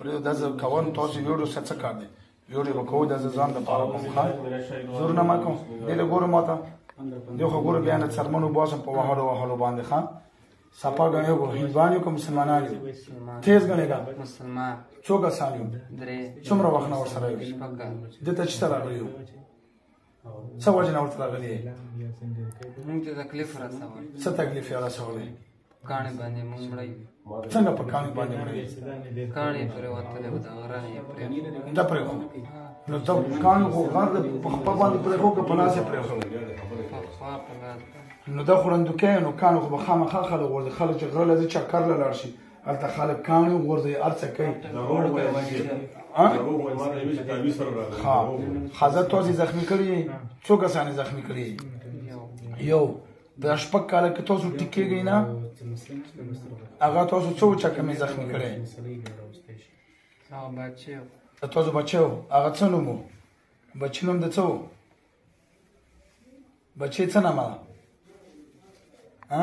پرې د زه کوم تاسو ویډیو څه څه کار دی ویډیو به کوو د زه ځان لپاره کوم ښه زور نه مکو دې له ګورم ماته دې خو ګورم بیا نه څرمنو باسم په وهلو وهلو باندې ښه سپا غنیو کو هندوانو کو مسلمانانو تیز غنی کا مسلمان څو کسانو درې څومره وخت نه ورسره یو دته چې سره راغلیو څه وجه نه ورته راغلی یې مونږ ته تکلیف رسولی څه تکلیف یې رسولی کاڼې باندې مونږ مړی څنګه په کاڼې باندې مړی کاڼې پرې وتلی و د غره یې پرې ده پرې خو نو ته کاڼ خو غر د په خپه باندې پرې خو که په لاس یې پرې خو نو دا خو رندوکی نو کاڼ خو به خامخا خلک غورځي خلک چې غره له ځي چکر له لاړ شي هلته خلک کانو غورځي ارڅه کوي ها خزه توځي زخمی کړی څو کسان زخمی کړی یو د شپږ کال کې تاسو ټیکېږئ نه هغه تاسو څو چکه مې زخمی کړی تاسو بچو هغه څه نوم بچی نوم د څو بچی څه نامه ها